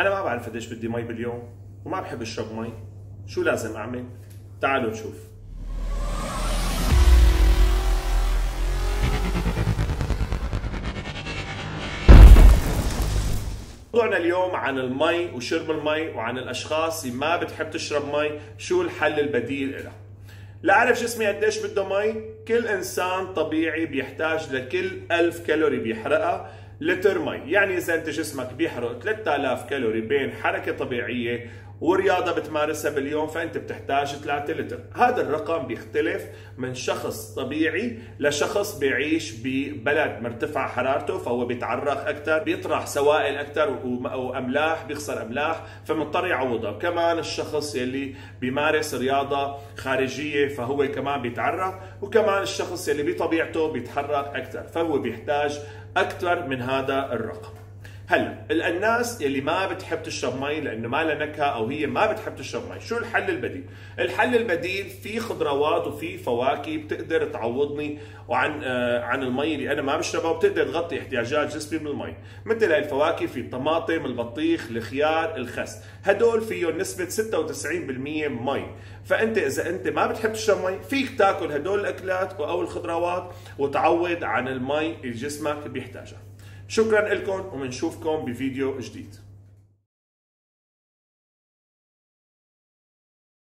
أنا ما بعرف قديش بدي مي باليوم وما بحب أشرب مي. شو لازم أعمل؟ تعالوا نشوف. موضوعنا اليوم عن المي وشرب المي وعن الأشخاص اللي ما بتحب تشرب مي. شو الحل البديل لها لأعرف جسمي قديش بده مي. كل إنسان طبيعي بيحتاج لكل ألف كالوري بيحرقها. لتر مي. يعني إذا أنت جسمك بيحرق 3000 كالوري بين حركة طبيعية ورياضة بتمارسها باليوم فأنت بتحتاج 3 لتر. هذا الرقم بيختلف من شخص طبيعي لشخص بيعيش ببلد مرتفع حرارته فهو بيتعرق أكثر بيطرح سوائل أكثر واملاح بيخسر أملاح فمضطر يعوضها كمان الشخص يلي بيمارس رياضة خارجية فهو كمان بيتعرق وكمان الشخص يلي بطبيعته بيتحرك أكثر فهو بيحتاج أكثر من هذا الرقم. هلا الناس اللي ما بتحب تشرب مي لأنه ما لها نكهة أو هي ما بتحب تشرب مي شو الحل البديل؟ الحل البديل في خضروات وفي فواكه بتقدر تعوضني وعن آه عن المي اللي أنا ما بشربها وبتقدر تغطي احتياجات جسمي من المي. مثل هاي الفواكه في الطماطم البطيخ الخيار الخس. هدول فيهم نسبة 96% مي. فأنت إذا أنت ما بتحب تشرب مي فيك تاكل هدول الأكلات أو الخضروات وتعوض عن المي اللي جسمك بيحتاجها. شكرا لكم وبنشوفكم بفيديو جديد.